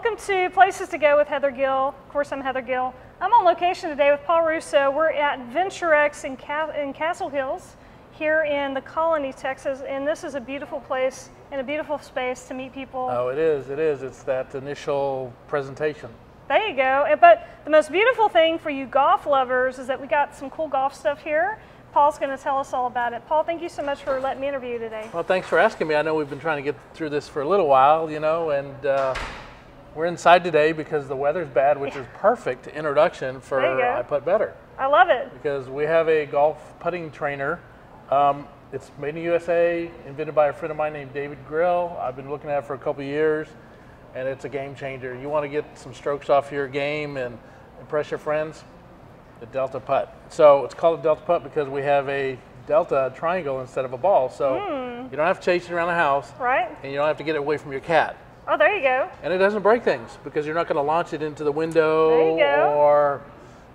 Welcome to Places to Go with Heather Gill. Of course, I'm Heather Gill. I'm on location today with Paul Russo. We're at VentureX in, Ca- in Castle Hills here in the Colony, Texas, and this is a beautiful place and a beautiful space to meet people. Oh, it is. It is. It's that initial presentation. There you go. But the most beautiful thing for you golf lovers is that we got some cool golf stuff here. Paul's going to tell us all about it. Paul, thank you so much for letting me interview you today. Well, thanks for asking me. I know we've been trying to get through this for a little while, you know, and uh, we're inside today because the weather's bad, which is perfect introduction for There you go. I Putt Better I love it. because we have a golf putting trainer. Um, it's made in USA, invented by a friend of mine named David Grill. I've been looking at it for a couple years, and it's a game changer. You want to get some strokes off your game and impress your friends? The Delta Putt. So it's called a Delta Putt because we have a Delta triangle instead of a ball. So you don't have to chase it around the house, Right? and you don't have to get it away from your cat. Oh, there you go. And it doesn't break things because you're not going to launch it into the window you or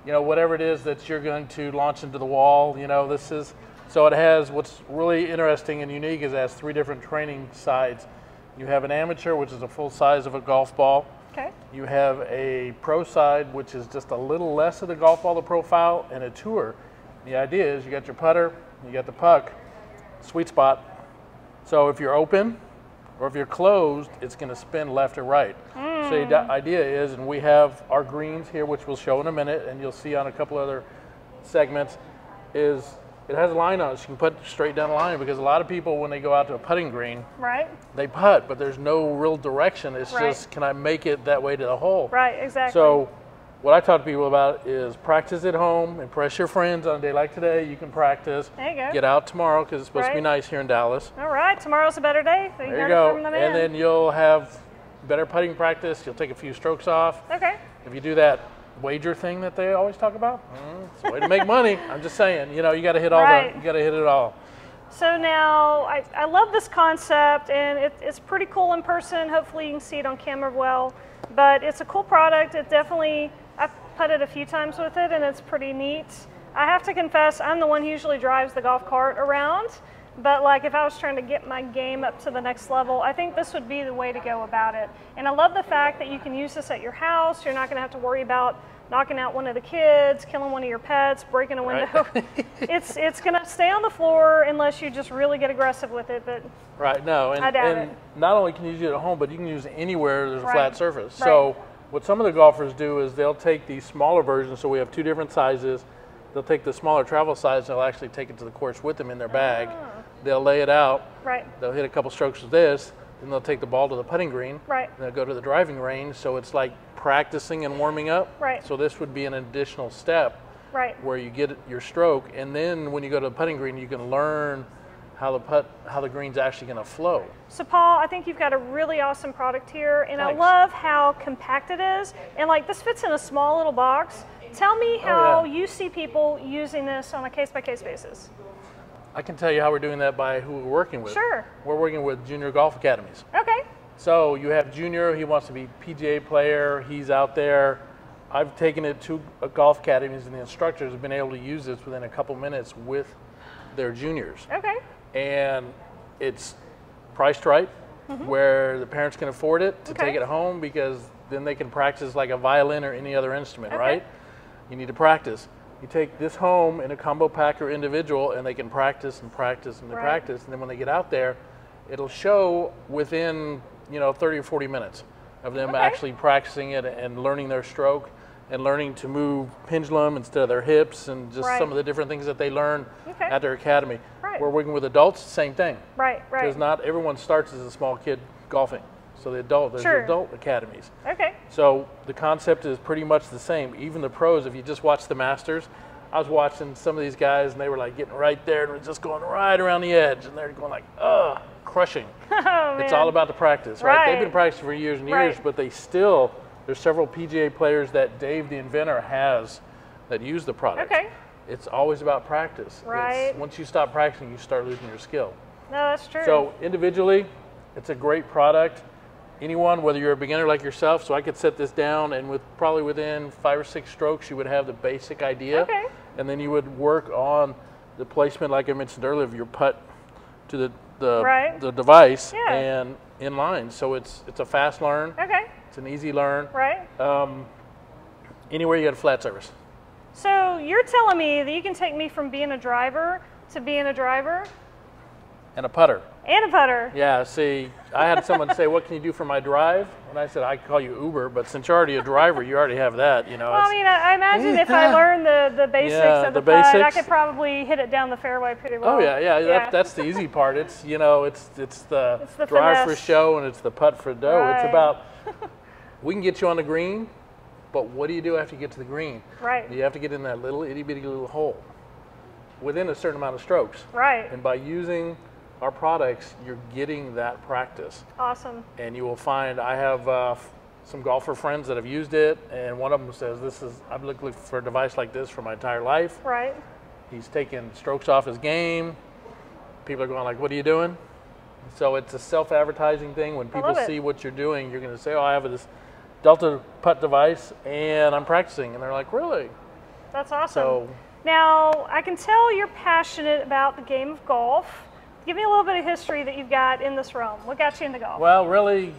you know whatever it is that you're going to launch into the wall. You know this is so it has what's really interesting and unique is it has three different training sides. You have an amateur, which is a full size of a golf ball. Okay. You have a pro side, which is just a little less of the golf ball, the profile, and a tour. The idea is you got your putter, you got the puck, sweet spot. So if you're open or if you're closed, it's going to spin left or right. So the hmm. idea is, and we have our greens here, which we'll show in a minute, and you'll see on a couple other segments, is it has a line on it. So you can put straight down the line because a lot of people, when they go out to a putting green, Right? they putt, but there's no real direction. It's Right. just, can I make it that way to the hole? Right, exactly. So, what I talk to people about is practice at home, impress your friends on a day like today. You can practice. There you go. Get out tomorrow because it's supposed to be nice here in Dallas. All right, tomorrow's a better day. So There you go. The. And then you'll have better putting practice. You'll take a few strokes off. okay. If you do that wager thing that they always talk about, mm, it's a way to make money. I'm just saying, you know, you got to hit all Right. the, you got to hit it all. So now I, I love this concept and it, it's pretty cool in person. Hopefully you can see it on camera well. But it's a cool product. It definitely, I've putted a few times with it and it's pretty neat. I have to confess, I'm the one who usually drives the golf cart around. But like if I was trying to get my game up to the next level, I think this would be the way to go about it. And I love the fact that you can use this at your house. You're not going to have to worry about knocking out one of the kids, killing one of your pets, breaking a Right. window. it's it's going to stay on the floor unless you just really get aggressive with it. But Right. No. And, I doubt and it. not only can you use it at home, but you can use it anywhere there's a Right. flat surface. Right. So what some of the golfers do is they'll take these smaller versions. So we have two different sizes. They'll take the smaller travel size. and They'll actually take it to the course with them in their bag. Ah. They'll lay it out. right, They'll hit a couple strokes with this. Then they'll take the ball to the putting green. right, And they'll go to the driving range. So it's like practicing and warming up. Right. So this would be an additional step right. where you get your stroke, and then when you go to the putting green, you can learn how the putt, how the green's actually going to flow. So Paul, I think you've got a really awesome product here, and I love how compact it is. And like this fits in a small little box. Tell me Oh, how yeah. you see people using this on a case by case basis. I can tell you how we're doing that by who we're working with. Sure. We're working with junior golf academies. Okay. So you have junior, he wants to be PGA player, he's out there. I've taken it to uh, golf academies, and the instructors have been able to use this within a couple minutes with their juniors. Okay. And it's priced right where the parents can afford it to Mm-hmm. Okay. take it home because then they can practice like a violin or any other instrument, Okay. right? You need to practice. You take this home in a combo pack or individual and they can practice and practice and Right. practice and then when they get out there it'll show within, you know, 30 or 40 minutes of them Okay. actually practicing it and learning their stroke and learning to move pendulum instead of their hips and just Right. some of the different things that they learn Okay. at their academy. Right. We're working with adults, same thing. Right. Right. Because not everyone starts as a small kid golfing. So the adult, there's Sure. adult academies. Okay. So the concept is pretty much the same. Even the pros, if you just watch the Masters, I was watching some of these guys and they were like getting right there and were just going right around the edge and they're going like, ugh, crushing. Oh, It's all about the practice, right? They've been practicing for years and years, Right. but they still, there's several PGA players that Dave the inventor has that use the product. Okay. It's always about practice. It's- Right. once you stop practicing, you start losing your skill. No, that's true. So individually, it's a great product. Anyone, whether you're a beginner like yourself, so I could set this down and with probably within five or six strokes, you would have the basic idea. Okay. And then you would work on the placement, like I mentioned earlier, of your putt to the the, Right. the device Yeah. and in line. So it's it's a fast learn. okay. It's an easy learn. Right. Um, anywhere you got a flat surface. So you're telling me that you can take me from being a driver to being a driver And a putter. and a putter. Yeah, see, I had someone say, What can you do for my drive? And I said, I call you Uber, but since you're already a driver, you already have that. You know, Well, I mean, I, imagine if I learned the, the basics Yeah, of the, the putt, I could probably hit it down the fairway pretty well. Oh yeah, yeah, That, that's the easy part. It's you know, it's it's the, It's the drive for show and it's the putt for dough. It's about we can get you on the green, but what do you do after you get to the green? right, You have to get in that little itty bitty little hole within a certain amount of strokes. right. And by using our products, you're getting that practice. Awesome. And you will find I have uh, f- some golfer friends that have used it, and one of them says, "This is I've looked looked for a device like this for my entire life." Right. He's taking strokes off his game. People are going like, "What are you doing?" So it's a self-advertising thing. When people see what you're doing, you're going to say, "Oh, I have this Delta putt device, and I'm practicing," and they're like, "Really?" That's awesome. So Now, I can tell you're passionate about the game of golf. Give me a little bit of history that you've got in this realm. What got you into golf? Well, really,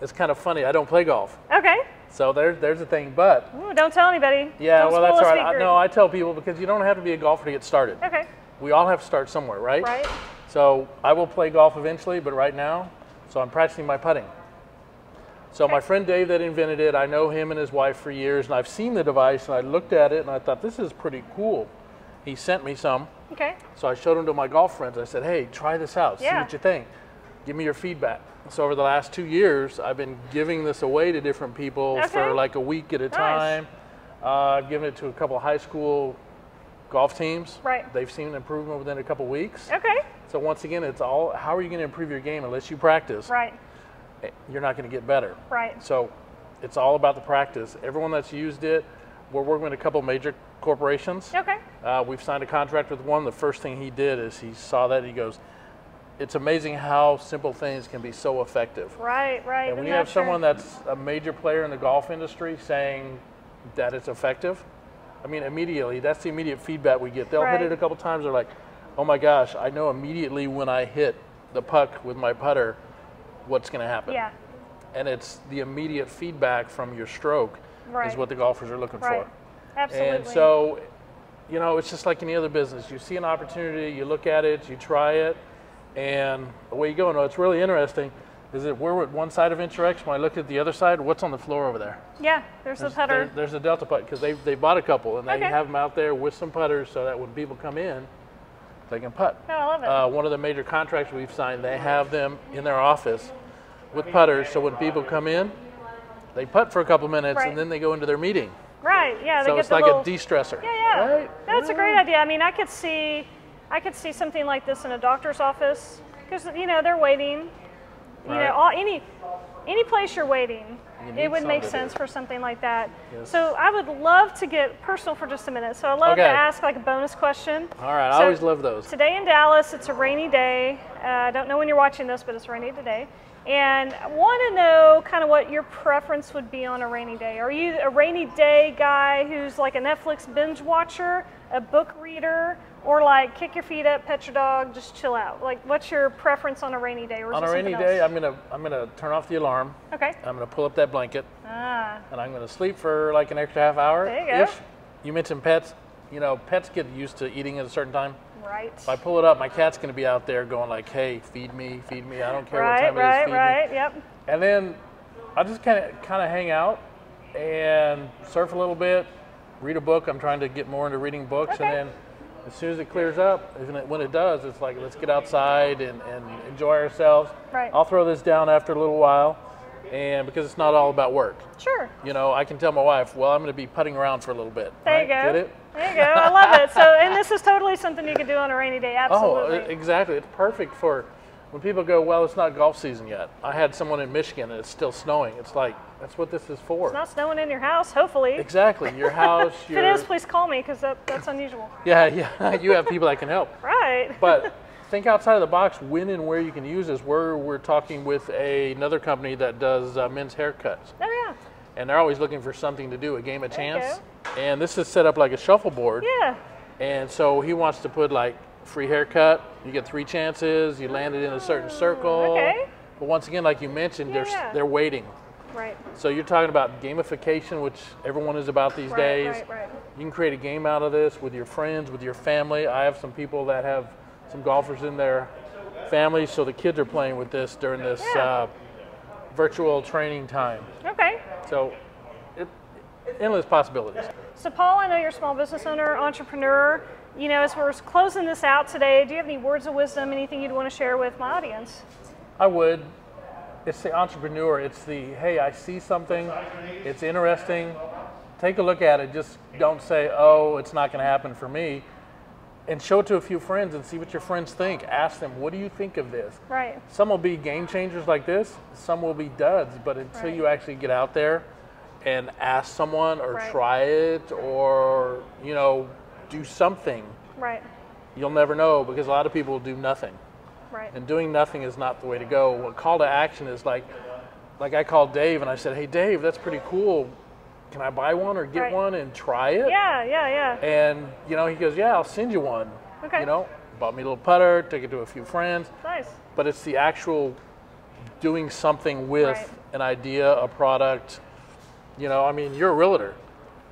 it's kind of funny. I don't play golf, Okay. so there's there's the thing. But Ooh, don't tell anybody. yeah, Don't well, that's all right. I, no, I tell people because you don't have to be a golfer to get started. Okay. We all have to start somewhere, right? Right. So I will play golf eventually, but right now, so I'm practicing my putting. So my friend Dave that invented it, I know him and his wife for years, and I've seen the device and I looked at it and I thought this is pretty cool. He sent me some, Okay. so I showed them to my golf friends. I said, "Hey, try this out. See what you think. Give me your feedback." So over the last two years, I've been giving this away to different people Okay. for like a week at a Nice. time. Uh, I've given it to a couple of high school golf teams. Right. They've seen an improvement within a couple of weeks. Okay. So once again, it's all how are you going to improve your game unless you practice? Right. You're not going to get better. Right. So it's all about the practice. Everyone that's used it, we're working with a couple major corporations. Okay. Uh, we've signed a contract with one. The first thing he did is he saw that he goes, "It's amazing how simple things can be so effective." Right. Right. And when Isn't you that have true? someone that's a major player in the golf industry saying that it's effective, I mean, immediately, that's the immediate feedback we get. They'll Right. hit it a couple times, they're like, oh my gosh, I know immediately when I hit the puck with my putter what's going to happen. Yeah. And it's the immediate feedback from your stroke Right. is what the golfers are looking Right. for. Absolutely. And so, you know, it's just like any other business. You see an opportunity, you look at it, you try it, and away you go. No, it's really interesting. Is that we're at one side of Interact. When I look at the other side, what's on the floor over there? yeah. There's the There's, putter. there- there's a Delta putt because they they bought a couple and they Okay. have them out there with some putters so that when people come in, they can putt. Oh, I love it. Uh, one of the major contracts we've signed, they have them in their office with putters. So when people come in, they putt for a couple minutes Right. and then they go into their meeting. right. Yeah. They so it's like little, a de-stressor. Yeah, yeah. Right? That's a great idea. I mean, I could see, I could see something like this in a doctor's office because you know they're waiting. You know, all, any any place you're waiting, it would make sense for something like that. Yes. So I would love to get personal for just a minute. So I'd love Okay. to ask like a bonus question. All right, I always love those. Today in Dallas, it's a rainy day. Uh, I don't know when you're watching this, but it's rainy today. And I want to know kind of what your preference would be on a rainy day. Are you a rainy day guy who's like a Netflix binge watcher, a book reader, or like kick your feet up, pet your dog, just chill out? Like, what's your preference on a rainy day? Or On a rainy day, else? I'm gonna I'm gonna turn off the alarm. Okay. I'm gonna pull up that blanket Ah, and I'm gonna sleep for like an extra half hour. There you go. You mentioned pets. You know, pets get used to eating at a certain time. right. If I pull it up, my cat's gonna be out there going like, "Hey, feed me, feed me. I don't care what Right, time it is, right, feed me." right. Yep. And then I just kind of kind of hang out and surf a little bit, read a book. I'm trying to get more into reading books, Okay. and then as soon as it clears up, it- when it does, it's like let's get outside and, and enjoy ourselves. Right. I'll throw this down after a little while, and because it's not all about work. Sure. You know, I can tell my wife, well, I'm going to be putting around for a little bit. There right? you go. Get it? There you go. I love it. So, and this is totally something you can do on a rainy day. Oh, uh, Absolutely. e- exactly. It's perfect for when people go, well, it's not golf season yet. I had someone in Michigan and it's still snowing. It's like, that's what this is for. It's not snowing in your house, hopefully. exactly. Your house, If your. it is, please call me because that, that's unusual. Yeah, yeah. you have people that can help. Right. But think outside of the box when and where you can use this. We're, we're talking with a, another company that does uh, men's haircuts. oh yeah. And they're always looking for something to do, a game of There chance. And this is set up like a shuffleboard. Yeah. And so he wants to put like free haircut. You get three chances. You land it in a certain circle. okay. But once again, like you mentioned, Yeah, they're they're waiting. Right. So you're talking about gamification, which everyone is about these Right, days. right, right. You can create a game out of this with your friends, with your family. I have some people that have some golfers in their families, so the kids are playing with this during this Yeah. uh, virtual training time. Okay. So, it, endless possibilities. So, Paul, I know you're a small business owner, entrepreneur. You know, as we're closing this out today, do you have any words of wisdom, anything you'd want to share with my audience? I would. It's the entrepreneur. It's the hey, I see something, it's interesting. Take a look at it. Just don't say, oh, it's not going to happen for me. And show it to a few friends and see what your friends think. Ask them, what do you think of this? Right. Some will be game changers like this, some will be duds, but until Right. you actually get out there and ask someone or Right. try it or, you know, do something, Right. you'll never know because a lot of people do nothing. Right. And doing nothing is not the way to go. What call to action is like, like I called Dave and I said, "Hey, Dave, that's pretty cool. Can I buy one or get Right. one and try it?" Yeah, yeah, yeah. And you know, he goes, "Yeah, I'll send you one." Okay. You know, bought me a little putter, took it to a few friends, Nice. but it's the actual doing something with Right. an idea, a product. You know, I mean, you're a realtor.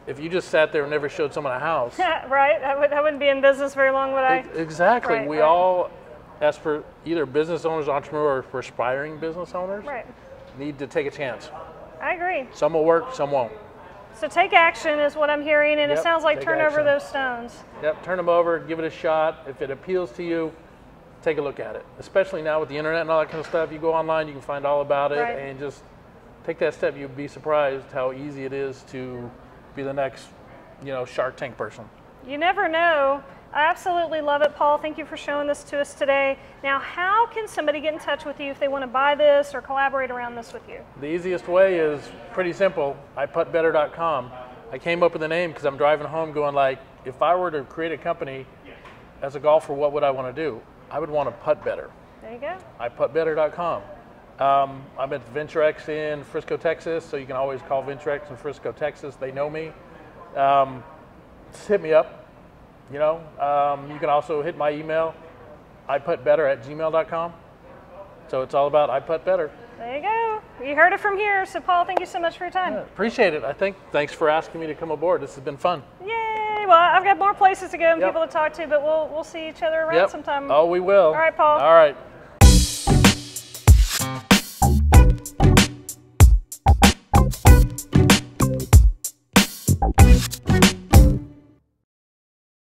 If you just sat there and never showed someone a house, right. I, would, I wouldn't be in business very long, would I? Exactly. Right, we right. all, as for either business owners, entrepreneurs, or aspiring business owners, Right. need to take a chance. I agree. Some will work, some won't. So take action is what I'm hearing, and it sounds like turn over those stones. Yep, turn them over, give it a shot. If it appeals to you, take a look at it. Especially now with the internet and all that kind of stuff, you go online, you can find all about it, Right. and just take that step. You'd be surprised how easy it is to be the next, you know, Shark Tank person. You never know. I absolutely love it, Paul. Thank you for showing this to us today. Now, how can somebody get in touch with you if they want to buy this or collaborate around this with you? The easiest way is pretty simple. iPuttBetter.com. I came up with the name because I'm driving home going like, if I were to create a company as a golfer, what would I want to do? I would want to putt better. There you go. iPuttBetter.com. Um, I'm at VentureX in Frisco, Texas, so you can always call VentureX in Frisco, Texas. They know me. Um, just hit me up. You know, um, you can also hit my email, iPuttBetter at gmail.com. So it's all about iPuttBetter. There you go. You heard it from here. So, Paul, thank you so much for your time. Yeah, appreciate it. I think thanks for asking me to come aboard. This has been fun. Yay! Well, I've got more places to go and Yep. people to talk to, but we'll we'll see each other around Yep. sometime. Oh, we will. All right, Paul. All right.